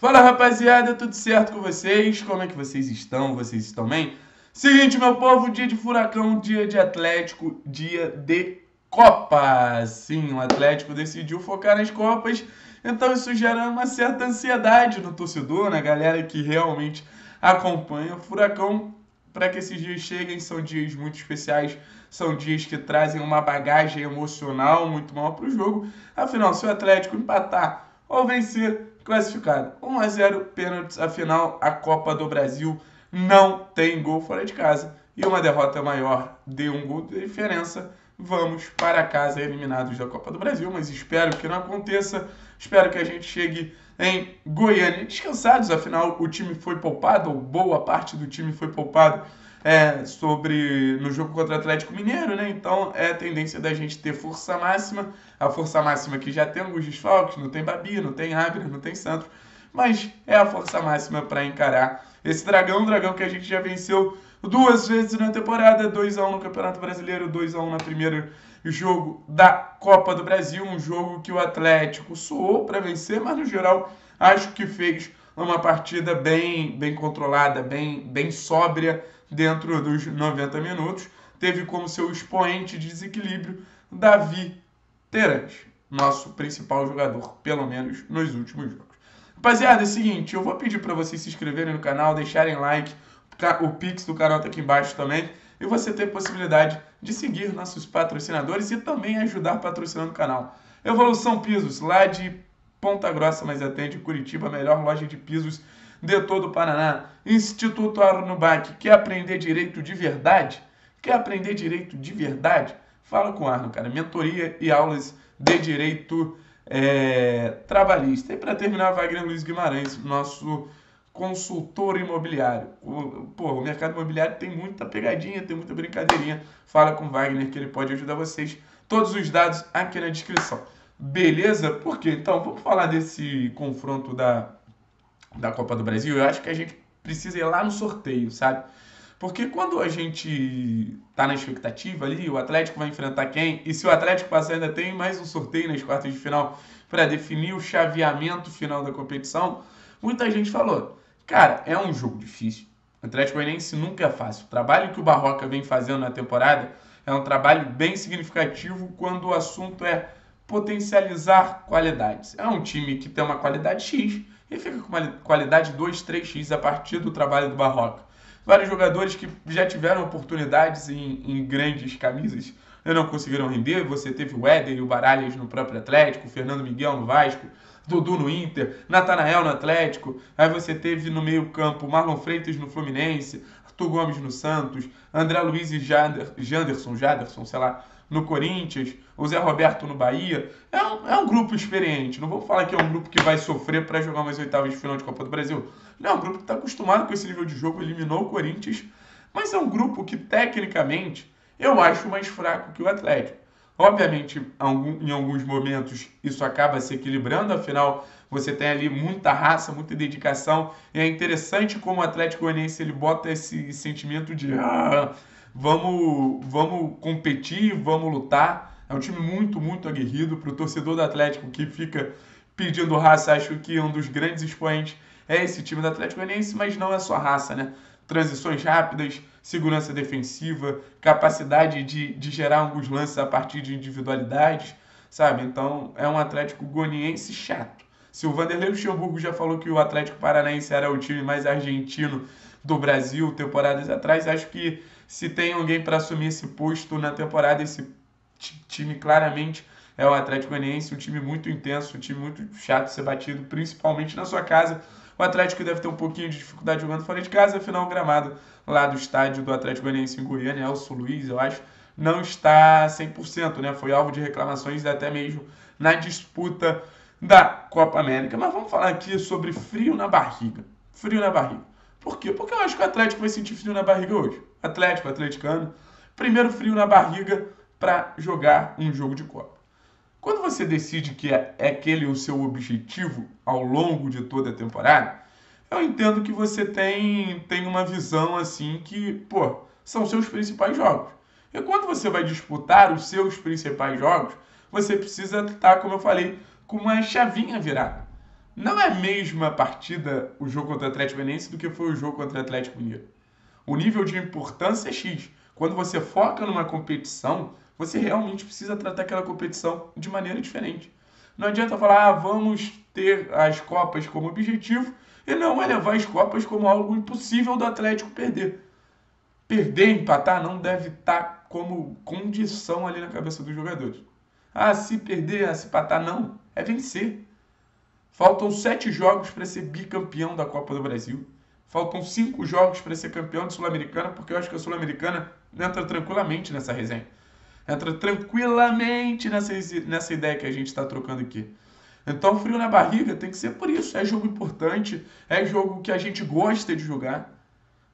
Fala rapaziada, tudo certo com vocês? Como é que vocês estão? Vocês estão bem? Seguinte, meu povo, dia de furacão, dia de Atlético, dia de Copa. Sim, o Atlético decidiu focar nas Copas, então isso gera uma certa ansiedade no torcedor, na galera que realmente acompanha o furacão. Para que esses dias cheguem, são dias muito especiais, são dias que trazem uma bagagem emocional muito mal para o jogo. Afinal, se o Atlético empatar ou vencer, classificado. 1 a 0 pênaltis, afinal a Copa do Brasil não tem gol fora de casa e uma derrota maior de um gol de diferença. Vamos para casa eliminados da Copa do Brasil, mas espero que não aconteça. Espero que a gente chegue em Goiânia descansados, afinal o time foi poupado, ou boa parte do time foi poupado é, sobre no jogo contra o Atlético Mineiro, né? Então é a tendência da gente ter força máxima, a força máxima que já tem alguns desfalques, não tem Babi, não tem Abner, não tem Santos, mas é a força máxima para encarar esse dragão, dragão que a gente já venceu duas vezes na temporada, 2 a 1 no Campeonato Brasileiro, 2 a 1 na primeira jogo da Copa do Brasil, um jogo que o Atlético suou para vencer, mas no geral acho que fez uma partida bem bem controlada, bem bem sóbria dentro dos 90 minutos, teve como seu expoente de desequilíbrio Davi Terãs, nosso principal jogador, pelo menos nos últimos jogos. Rapaziada, é o seguinte, eu vou pedir para vocês se inscreverem no canal, deixarem like, o Pix do canal tá aqui embaixo também, e você ter possibilidade de seguir nossos patrocinadores e também ajudar patrocinando o canal. Evolução Pisos, lá de Ponta Grossa, mas atende Curitiba, a melhor loja de pisos de todo o Paraná. Instituto Arnubac, quer aprender direito de verdade? Quer aprender direito de verdade? Fala com o Arno, cara. Mentoria e aulas de direito é, trabalhista. E para terminar, Wagner Luiz Guimarães, nosso consultor imobiliário. O, pô, o mercado imobiliário tem muita pegadinha, tem muita brincadeirinha. Fala com o Wagner que ele pode ajudar vocês. Todos os dados aqui na descrição. Beleza? Por quê? Então, vamos falar desse confronto da da Copa do Brasil, eu acho que a gente precisa ir lá no sorteio, sabe? Porque quando a gente tá na expectativa ali, o Atlético vai enfrentar quem? E se o Atlético passar, ainda tem mais um sorteio nas quartas de final para definir o chaveamento final da competição. Muita gente falou, cara, é um jogo difícil. O Atlético Goianiense nunca é fácil. O trabalho que o Barroca vem fazendo na temporada é um trabalho bem significativo quando o assunto é potencializar qualidades. É um time que tem uma qualidade X e fica com uma qualidade 2, 3x a partir do trabalho do Barroca. Vários jogadores que já tiveram oportunidades em, em grandes camisas não conseguiram render. Você teve o Éder e o Baralhas no próprio Atlético, o Fernando Miguel no Vasco, Dudu no Inter, Natanael no Atlético. Aí você teve no meio-campo Marlon Freitas no Fluminense, Arthur Gomes no Santos, André Luiz e Jander, Janderson, Jaderson, sei lá, no Corinthians, o Zé Roberto no Bahia. É um, é um grupo experiente. Não vou falar que é um grupo que vai sofrer para jogar umas oitavas de final de Copa do Brasil. Não, é um grupo que está acostumado com esse nível de jogo, eliminou o Corinthians, mas é um grupo que, tecnicamente, eu acho mais fraco que o Atlético. Obviamente, em alguns momentos isso acaba se equilibrando, afinal você tem ali muita raça, muita dedicação, e é interessante como o Atlético Goianiense ele bota esse sentimento de ah, vamos, vamos competir, vamos lutar. É um time muito, muito aguerrido. Para o torcedor do Atlético que fica pedindo raça, acho que um dos grandes expoentes é esse time do Atlético Goianiense, mas não é só raça, né? Transições rápidas, segurança defensiva, capacidade de, de gerar alguns lances a partir de individualidades, sabe? Então é um Atlético Goianiense chato. Se o Vanderlei Luxemburgo já falou que o Atlético Paranaense era o time mais argentino do Brasil temporadas atrás, acho que se tem alguém para assumir esse posto na temporada, esse time claramente é o Atlético Goianiense, um time muito intenso, um time muito chato de ser batido, principalmente na sua casa. O Atlético deve ter um pouquinho de dificuldade jogando fora de casa, afinal o gramado lá do estádio do Atlético Goianiense em Goiânia, Elson Luiz, eu acho, não está 100%, né? Foi alvo de reclamações até mesmo na disputa da Copa América. Mas vamos falar aqui sobre frio na barriga. Frio na barriga. Por quê? Porque eu acho que o Atlético vai sentir frio na barriga hoje. Atlético, atleticano. Primeiro frio na barriga para jogar um jogo de Copa. Quando você decide que é, é aquele o seu objetivo ao longo de toda a temporada, eu entendo que você tem, tem uma visão assim que, pô, são seus principais jogos. E quando você vai disputar os seus principais jogos, você precisa estar, como eu falei, com uma chavinha virada. não é a mesma partida o jogo contra o Atlético Goianiense do que foi o jogo contra o Atlético Mineiro. O nível de importância é X. Quando você foca numa competição, você realmente precisa tratar aquela competição de maneira diferente. Não adianta falar, ah, vamos ter as Copas como objetivo e não elevar as Copas como algo impossível do Atlético perder. Perder, empatar, não deve estar como condição ali na cabeça dos jogadores. Ah, se perder, ah, se empatar, não. É vencer. Faltam sete jogos para ser bicampeão da Copa do Brasil. Faltam cinco jogos para ser campeão de Sul-Americana, porque eu acho que a Sul-Americana entra tranquilamente nessa resenha. Entra tranquilamente nessa, nessa ideia que a gente está trocando aqui. Então, frio na barriga tem que ser por isso. É jogo importante, é jogo que a gente gosta de jogar.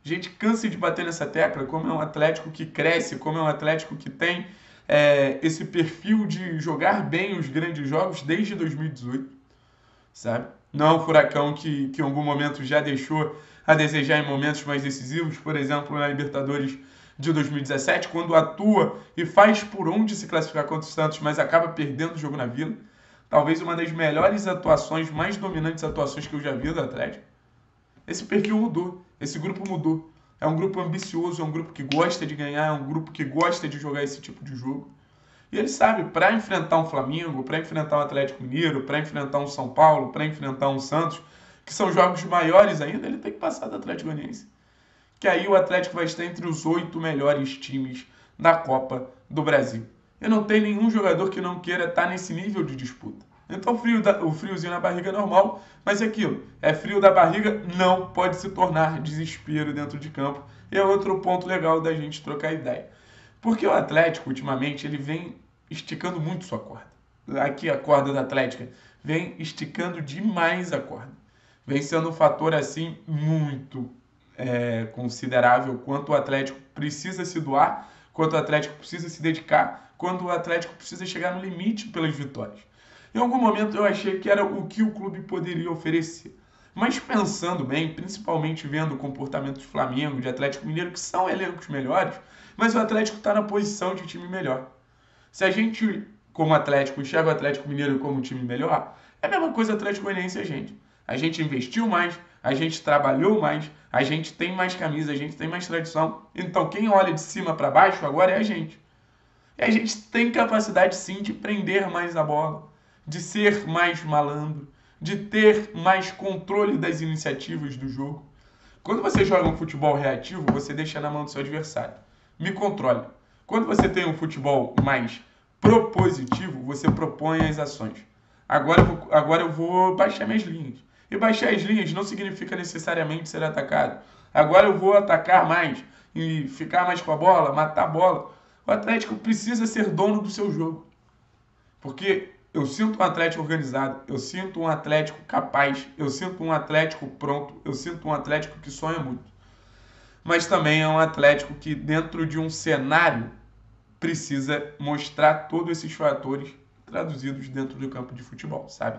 A gente cansa de bater nessa tecla, como é um Atlético que cresce, como é um Atlético que tem é, esse perfil de jogar bem os grandes jogos desde 2018, sabe? Não é um furacão que, que em algum momento já deixou a desejar em momentos mais decisivos, por exemplo, na Libertadores de 2017, quando atua e faz por onde se classificar contra o Santos, mas acaba perdendo o jogo na Vila. Talvez uma das melhores atuações, mais dominantes atuações que eu já vi do Atlético. Esse perfil mudou, esse grupo mudou. É um grupo ambicioso, é um grupo que gosta de ganhar, é um grupo que gosta de jogar esse tipo de jogo. E ele sabe, para enfrentar um Flamengo, para enfrentar um Atlético Mineiro, para enfrentar um São Paulo, para enfrentar um Santos, que são jogos maiores ainda, ele tem que passar do Atlético Goianiense. Que aí o Atlético vai estar entre os oito melhores times da Copa do Brasil. E não tem nenhum jogador que não queira estar nesse nível de disputa. Então o, frio da, o friozinho na barriga é normal, mas é aquilo. É frio da barriga, não pode se tornar desespero dentro de campo. E é outro ponto legal da gente trocar ideia. Porque o Atlético, ultimamente, ele vem esticando muito sua corda. Aqui a corda da Atlética vem esticando demais a corda vem sendo um fator assim muito é, considerável quanto o Atlético precisa se doar, quanto o Atlético precisa se dedicar, quanto o Atlético precisa chegar no limite pelas vitórias. Em algum momento eu achei que era o que o clube poderia oferecer. Mas pensando bem, principalmente vendo o comportamento do Flamengo, de Atlético Mineiro, que são elencos melhores, mas o Atlético está na posição de time melhor. Se a gente, como Atlético, enxerga o Atlético Mineiro como um time melhor, é a mesma coisa Atlético Goianiense a gente a gente investiu mais, a gente trabalhou mais, a gente tem mais camisa, a gente tem mais tradição. Então quem olha de cima para baixo agora é a gente. E a gente tem capacidade sim de prender mais a bola, de ser mais malandro, de ter mais controle das iniciativas do jogo. Quando você joga um futebol reativo, você deixa na mão do seu adversário. Me controle. Quando você tem um futebol mais propositivo, você propõe as ações. Agora eu vou, agora eu vou baixar minhas linhas. E baixar as linhas não significa necessariamente ser atacado. Agora eu vou atacar mais e ficar mais com a bola, matar a bola. O Atlético precisa ser dono do seu jogo. Porque eu sinto um Atlético organizado, eu sinto um Atlético capaz, eu sinto um Atlético pronto, eu sinto um Atlético que sonha muito. Mas também é um Atlético que, dentro de um cenário, precisa mostrar todos esses fatores traduzidos dentro do campo de futebol, sabe?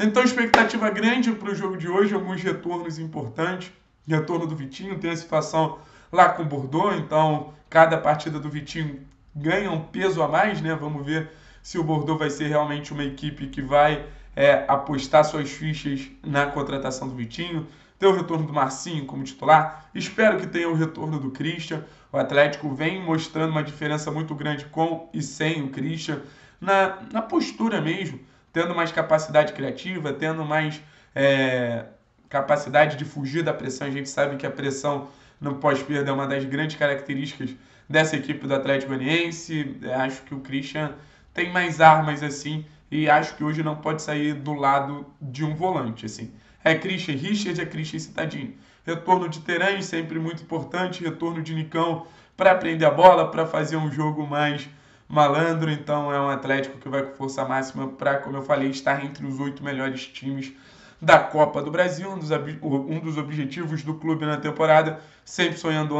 Então, expectativa grande para o jogo de hoje, alguns retornos importantes. Retorno do Vitinho, tem a situação lá com o Bordeaux, então cada partida do Vitinho ganha um peso a mais, né? Vamos ver se o Bordeaux vai ser realmente uma equipe que vai é, apostar suas fichas na contratação do Vitinho. Tem o retorno do Marcinho como titular. Espero que tenha o retorno do Christian. O Atlético vem mostrando uma diferença muito grande com e sem o Christian. Na, na postura mesmo tendo mais capacidade criativa, tendo mais é, capacidade de fugir da pressão. A gente sabe que a pressão no pós-perda é uma das grandes características dessa equipe do Atlético Goianiense. É, acho que o Christian tem mais armas assim e acho que hoje não pode sair do lado de um volante assim. É Christian Richard, é Christian Citadinho. Retorno de Terães sempre muito importante, retorno de Nicão para prender a bola, para fazer um jogo mais malandro, então é um Atlético que vai com força máxima para, como eu falei, estar entre os oito melhores times da Copa do Brasil, um dos, um dos objetivos do clube na temporada, sempre sonhando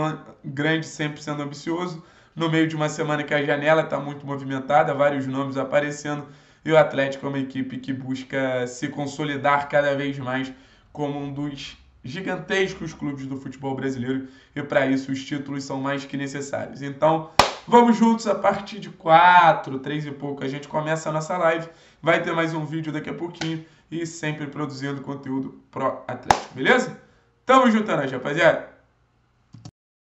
grande, sempre sendo ambicioso. No meio de uma semana que a janela está muito movimentada, vários nomes aparecendo, e o Atlético é uma equipe que busca se consolidar cada vez mais como um dos gigantescos clubes do futebol brasileiro, e para isso os títulos são mais que necessários. Então, Vamos juntos a partir de 4, 3 e pouco. A gente começa a nossa live. Vai ter mais um vídeo daqui a pouquinho. E sempre produzindo conteúdo pro Atlético, beleza? Tamo juntando, rapaziada.